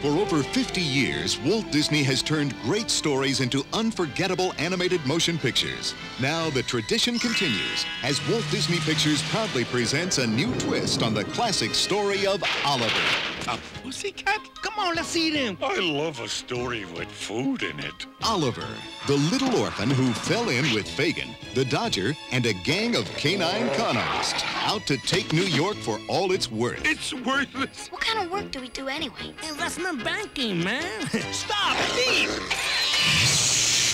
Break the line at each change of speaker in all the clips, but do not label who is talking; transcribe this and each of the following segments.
For over 50 years, Walt Disney has turned great stories into unforgettable animated motion pictures. Now the tradition continues as Walt Disney Pictures proudly presents a new twist on the classic story of Oliver.
A pussycat? Come on, let's eat him.
I love a story with food in it.
Oliver, the little orphan who fell in with Fagin, the Dodger, and a gang of canine con artists out to take New York for all it's worth.
It's worthless.
What kind of work do we do anyway?
Investment banking, man. Stop, thief!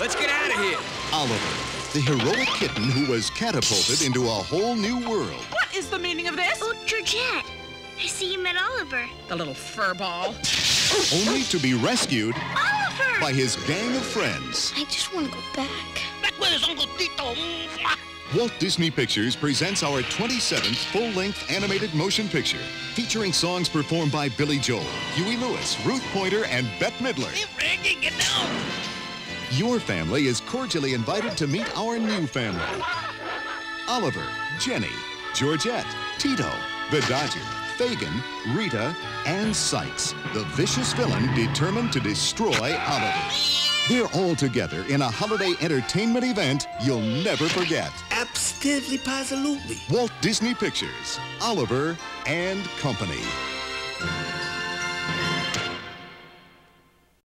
Let's get out of here.
Oliver, the heroic kitten who was catapulted into a whole new world.
What is the meaning of this?
Oh, Georgette. I see you Oliver.
The little furball.
only to be rescued
Oliver!
by his gang of friends.
I just want to go back.
Back with us, Uncle Tito.
Walt Disney Pictures presents our 27th full-length animated motion picture featuring songs performed by Billy Joel, Huey Lewis, Ruth Pointer, and Bette Midler.
Hey, Frankie, get down.
Your family is cordially invited to meet our new family. Oliver, Jenny, Georgette, Tito, the Dodger, Fagin, Rita, and Sykes, the vicious villain determined to destroy Oliver. They're all together in a holiday entertainment event you'll never forget.
Absolutely, positively.
Walt Disney Pictures, Oliver and Company.